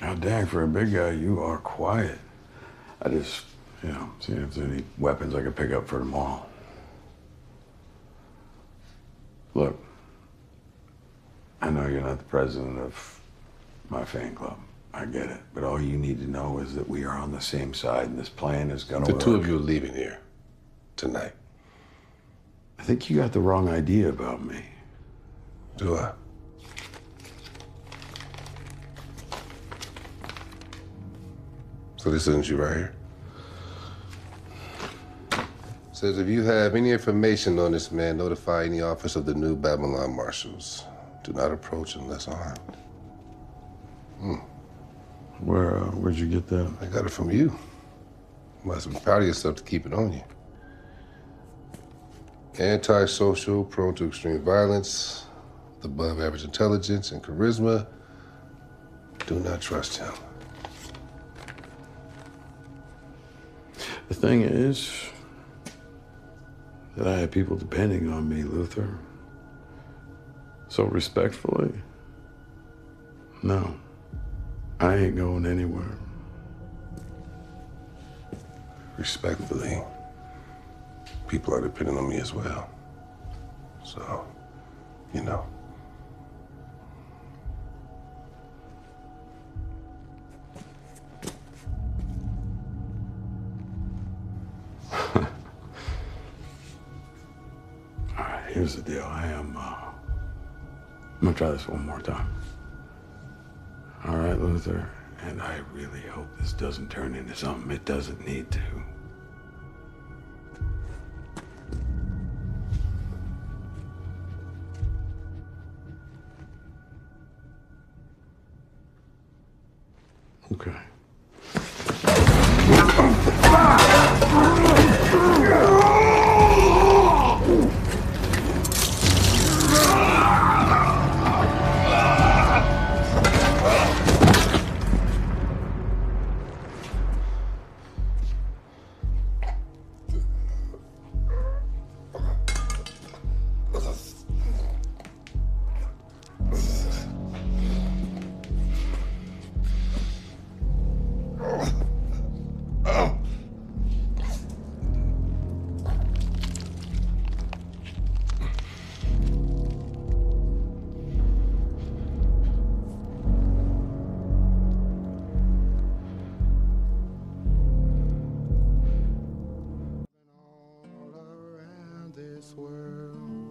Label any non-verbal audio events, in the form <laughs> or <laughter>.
God dang, for a big guy, you are quiet. I just, you know, seeing if there's any weapons I could pick up for tomorrow. Look, I know you're not the president of my fan club. I get it. But all you need to know is that we are on the same side and this plan is gonna work. The work. two of you are leaving here tonight. I think you got the wrong idea about me. Do I? So this isn't you right here? Says if you have any information on this man, notify any office of the new Babylon marshals. Do not approach unless armed. Hmm. Where, uh, where'd you get that? I got it from you. Must be proud of yourself to keep it on you. Antisocial, prone to extreme violence, above average intelligence and charisma. Do not trust him. The thing is that I have people depending on me, Luther. So respectfully, no, I ain't going anywhere. Respectfully, people are depending on me as well. So, you know. <laughs> All right, here's the deal. I am, uh, I'm gonna try this one more time. All right, Luther, and I really hope this doesn't turn into something it doesn't need to. Okay. this world.